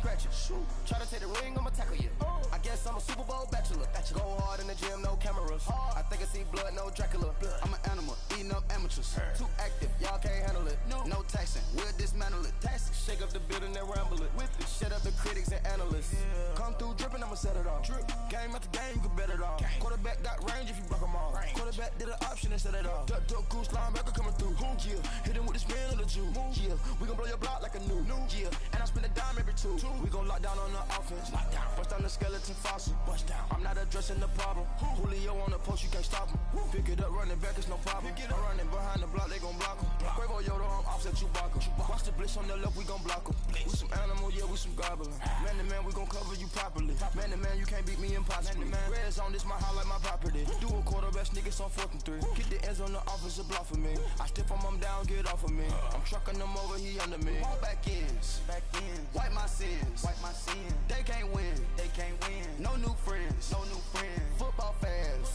True. Try to take the ring, I'ma tackle you. Oh. I guess I'm a Super Bowl bachelor. bachelor. Go hard in the gym, no cameras. Hard. I think I see blood, no Dracula. Blood. I'm an animal, eating up amateurs. Her. Too active, y'all can't handle it. No, no taxing, we'll dismantle it. Tax. Shake up the building and ramble it. With it. Shut up the critics and analysts. Yeah. Come through dripping, I'ma set it off. Drip. Game after game, you can bet it off. Game. Quarterback got range if you broke them off. Range. Quarterback did an option and set it off. Duck, duck, goose, linebacker coming through. Yeah. Hit him with the spin of the Jew. Yeah. We gon' blow your block like a new. new. Yeah. And I spend a dime every two. two. We gon' lock down on the offense. Lock down. Bust down the skeleton fossil. Bust down. I'm not addressing the problem. Who? Julio on the post, you can't stop him. Who? Pick it up, running back, it's no problem. I'm running behind the block, they gon' block him. Block. Quavo Yoda, I'm offset Chewbacca. Chewbacca. Watch the blitz on the left, we gon' block him. We some animal, yeah, we some goblin. Man to man, we gon' cover you properly. Man to man, you can't beat me impossibly. Man, man. Red zone, this my highlight, my property. Do a quarterback, niggas on fourth and three. Kick the ends on the offensive block for me. I step on him down, get off of me. I'm trucking them over, he under me. Back ends, back ends. Wipe my sins, wipe my sins. They can't win, they can't win. No new friends, no new friends. Football fans,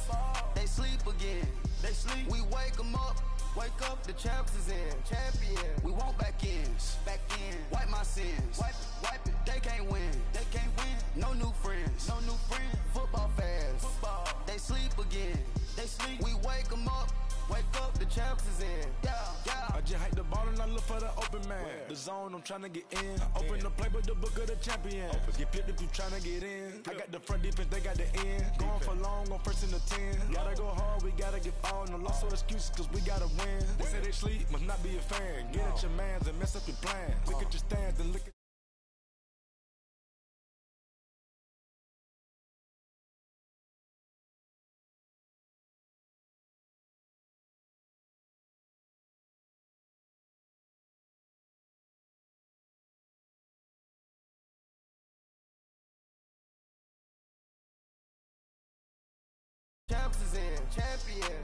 they sleep again. They sleep. We wake them up. Wake up, the champs is in. Champion. We want back ends. Back in. Wipe my sins. For the open man. Where? The zone, I'm trying to get in. Open the playbook, the book of the champion. Open. Get flipped if you trying to get in. I got the front defense, they got the end. Going for long, on first in the ten. Gotta go hard, we gotta get all. No loss or excuses, cause we gotta win. They say they sleep, must not be a fan. Get at your mans and mess up your plans. Look at your uh-huh. stands Champs is in, champion.